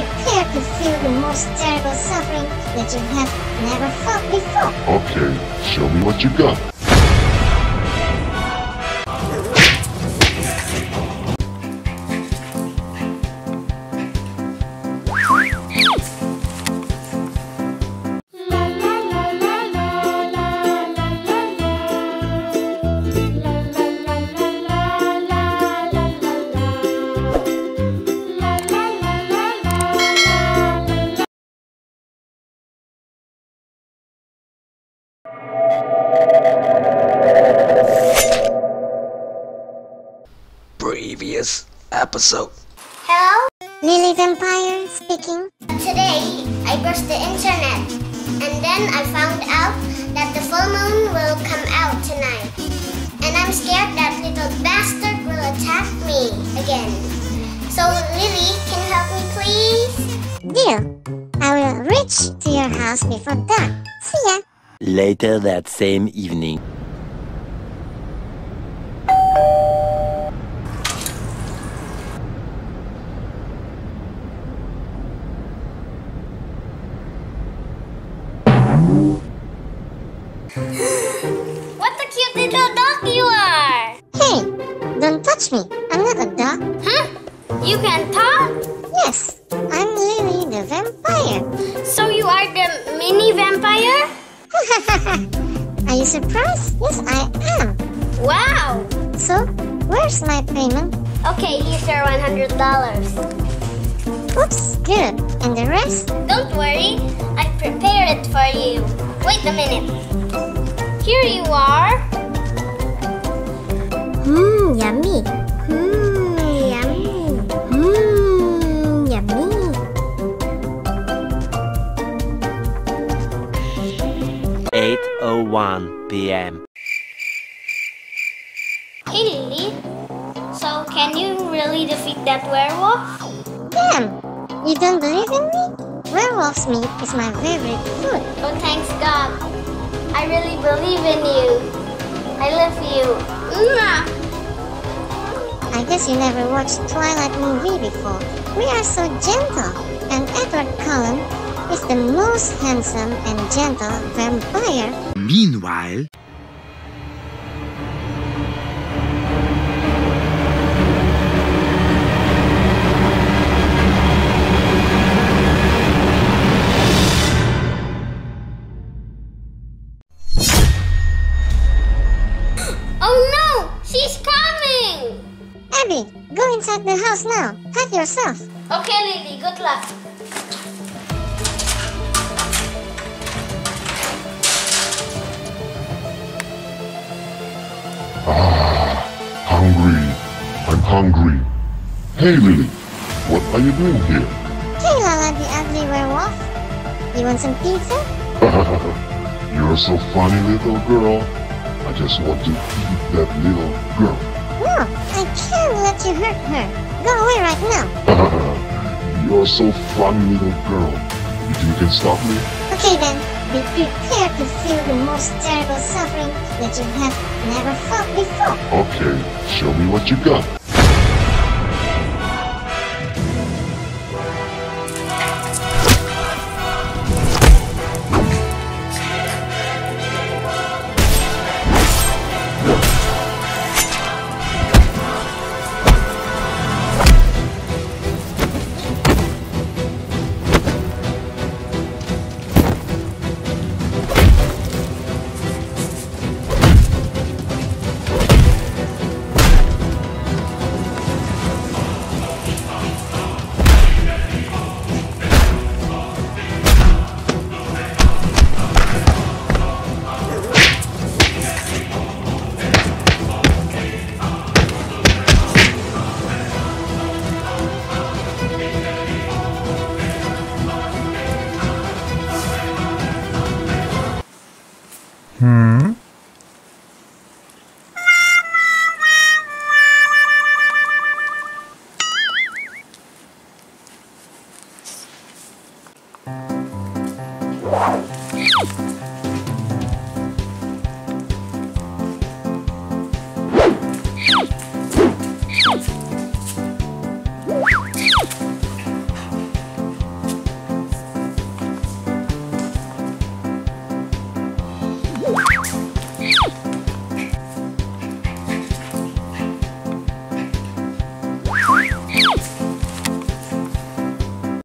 prepared to feel the most terrible suffering that you have never felt before. Okay, show me what you got. Episode. Hello? Lily Vampire speaking. Today, I browsed the internet and then I found out that the full moon will come out tonight. And I'm scared that little bastard will attack me again. So, Lily, can you help me please? Deal. I will reach to your house before dark. See ya. Later that same evening. You can talk? Yes, I'm Lily the vampire. So you are the mini vampire? Are you surprised? Yes, I am. Wow! So, where's my payment? Okay, here's your $100. Oops, good. And the rest? Don't worry, I prepared it for you. Wait a minute. Here you are. Mmm, yummy. p.m. Hey Lily. So can you really defeat that werewolf? Damn, you don't believe in me? Werewolf's meat is my favorite food. Oh thanks God. I really believe in you. I love you. Mwah! I guess you never watched Twilight movie before. We are so gentle, and Edward Cullen is the most handsome and gentle vampire. Meanwhile, Oh no! She's coming! Abby, go inside the house now. Hide yourself. Okay Lily, good luck. Ah, hungry. I'm hungry. Hey, Lily. What are you doing here? Hey, Lala the ugly werewolf. You want some pizza? You're so funny, little girl. I just want to eat that little girl. No, I can't let you hurt her. Go away right now. You're so funny, little girl. You think you can stop me? Okay then, be prepared to feel the most terrible suffering that you have never felt before. Okay, show me what you got.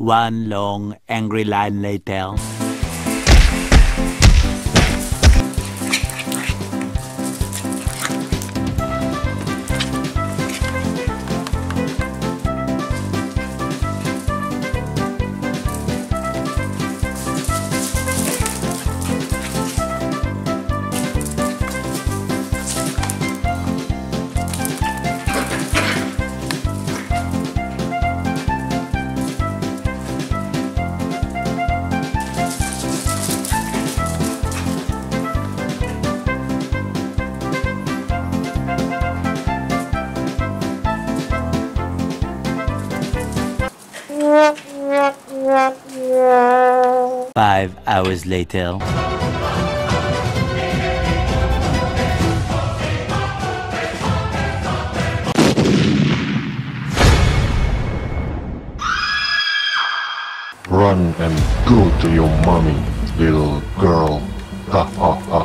One long angry line later. Hours later. Run and go to your mommy, little girl. Ha ha ha